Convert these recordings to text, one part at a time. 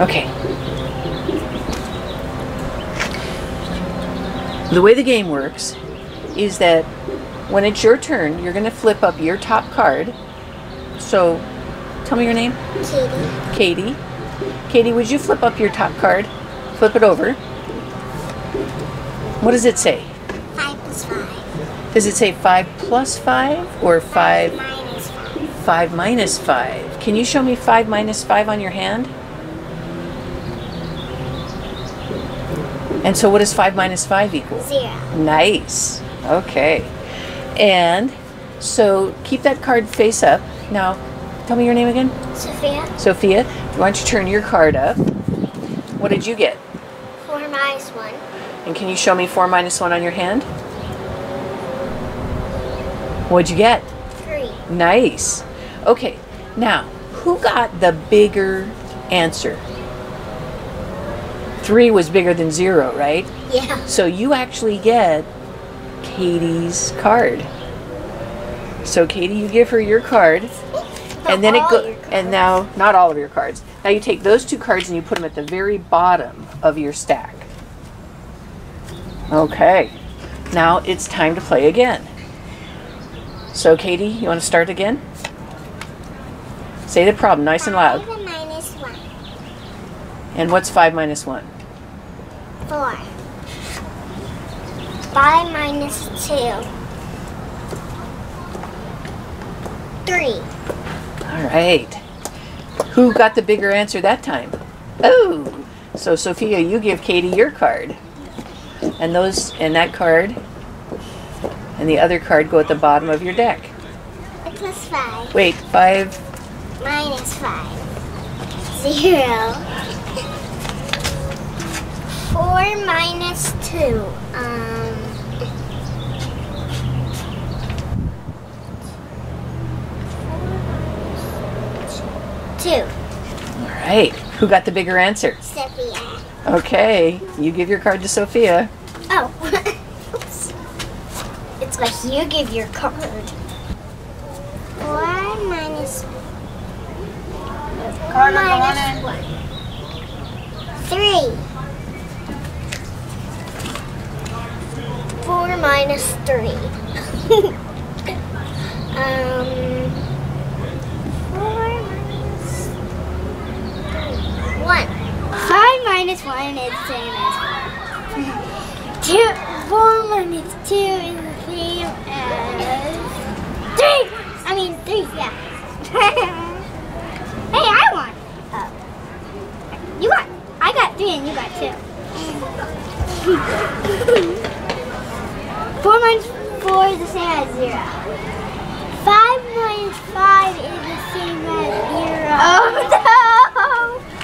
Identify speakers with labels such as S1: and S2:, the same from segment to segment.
S1: Okay. The way the game works is that when it's your turn, you're going to flip up your top card. So, tell me your name.
S2: Katie.
S1: Katie. Katie, would you flip up your top card? Flip it over. What does it say?
S2: Five plus five.
S1: Does it say 5 plus 5 or 5
S2: minus five.
S1: 5 minus 5? Can you show me 5 minus 5 on your hand? And so what does 5 minus 5 equal?
S2: Zero.
S1: Nice. Okay. And so keep that card face up. Now, tell me your name again.
S2: Sophia.
S1: Sophia, why don't you turn your card up? What did you get?
S2: Four minus one.
S1: And can you show me 4 minus 1 on your hand? What'd you get?
S2: Three.
S1: Nice. Okay, now, who got the bigger answer? three was bigger than zero, right?
S2: Yeah.
S1: So you actually get Katie's card. So Katie, you give her your card, and then it
S2: goes.
S1: And now, not all of your cards. Now you take those two cards and you put them at the very bottom of your stack. Okay. Now it's time to play again. So Katie, you want to start again? Say the problem nice and loud.
S2: Five minus one.
S1: And what's five minus one?
S2: 4. Five minus 2. 3.
S1: All right. Who got the bigger answer that time? Oh, so Sophia, you give Katie your card. And those, and that card, and the other card go at the bottom of your deck.
S2: Plus five.
S1: Wait, five.
S2: Minus five. Zero. Four minus two. Um. Two.
S1: All right. Who got the bigger answer?
S2: Sophia.
S1: Okay, you give your card to Sophia.
S2: Oh. Oops. It's like you give your card. Four minus. Four minus one. Three. Minus three. um. Four minus three. One. Five minus one is the same as one. Two, four minus two is the same as three. I mean three, yeah. hey, I won. Oh. You got, I got three and you got two. four minus four is the same as zero. Five minus five is the same as zero. Oh no!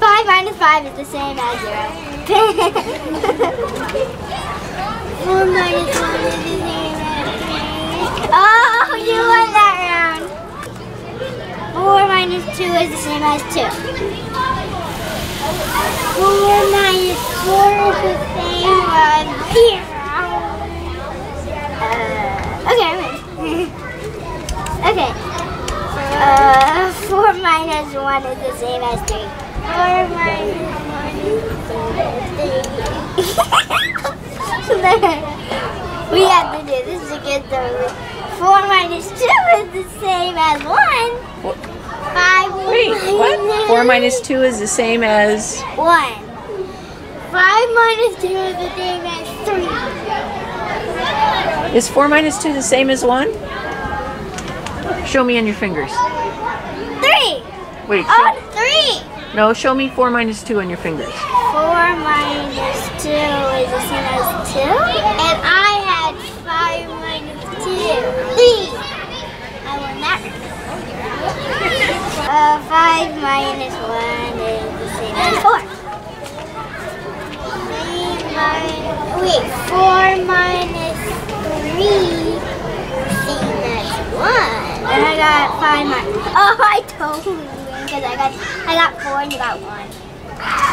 S2: Five minus five is the same as zero. Four minus one is the same as three. Oh, you won that round. Four minus two is the same as two. Four minus four is the same as zero. Uh, okay, wait. okay. Uh, four minus one is the same as three. Four minus one is the same as three. we have to do this to get the four minus two is the same as one.
S1: What?
S2: Five
S1: Wait, what? Four minus two is the same as.
S2: one. Five minus two is the same as three.
S1: Is four minus two the same as one? Show me on your fingers.
S2: Three.
S1: Wait. Show,
S2: Oh, three.
S1: no, show me four minus two on your fingers.
S2: Four minus two is the same as two. And I had five minus two. Three. I won that. Uh, five minus one is the same as four. Three minus, wait, four minus three got five months. Oh, I totally win because I got I got four and you got one.